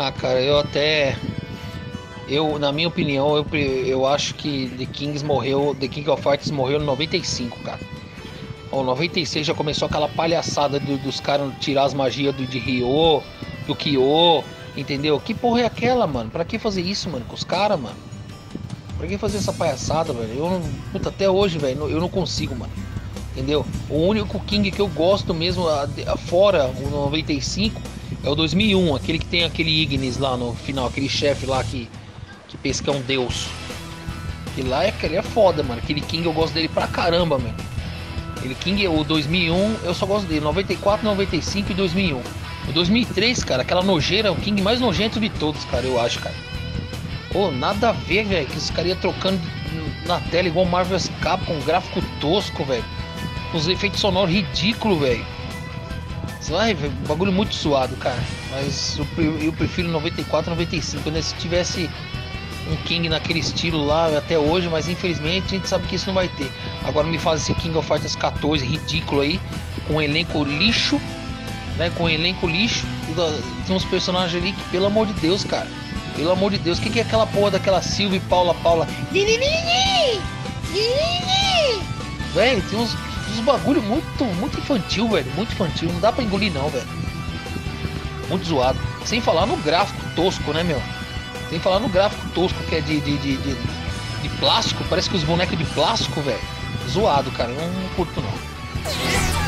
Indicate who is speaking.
Speaker 1: Ah, cara, eu até. Eu, na minha opinião, eu, eu acho que The Kings morreu. The King of Fighters morreu no 95, cara. O 96 já começou aquela palhaçada do, dos caras tirar as magias do, de Ryo, do Kyo, entendeu? Que porra é aquela, mano? Pra que fazer isso, mano, com os caras, mano? Pra que fazer essa palhaçada, velho? Eu não. Puta, até hoje, velho, eu não consigo, mano. Entendeu? O único King que eu gosto mesmo, fora o 95, é o 2001, aquele que tem aquele Ignis lá no final, aquele chefe lá que, que pesca um deus. E lá é, aquele é foda, mano. Aquele King eu gosto dele pra caramba, mano. Aquele King, o 2001, eu só gosto dele. 94, 95 e 2001. O 2003, cara, aquela nojeira, o King mais nojento de todos, cara, eu acho, cara. Pô, nada a ver, velho, que os caras iam trocando na tela igual Marvel's Capcom, gráfico tosco, velho. Os efeitos sonoros ridículos, velho. Vai, bagulho muito suado, cara. Mas eu, eu prefiro 94, 95. Né? Se tivesse um King naquele estilo lá até hoje, mas infelizmente a gente sabe que isso não vai ter. Agora me faz esse King of Fighters 14 ridículo aí, com um elenco lixo, né? Com um elenco lixo. Tem uns personagens ali que, pelo amor de Deus, cara. Pelo amor de Deus, o que, que é aquela porra daquela Silvia e Paula Paula? Velho, tem uns bagulho muito, muito infantil, velho. Muito infantil. Não dá pra engolir não, velho. Muito zoado. Sem falar no gráfico tosco, né, meu? Sem falar no gráfico tosco que é de, de, de, de, de plástico. Parece que os bonecos de plástico, velho. Zoado, cara. Eu não curto não.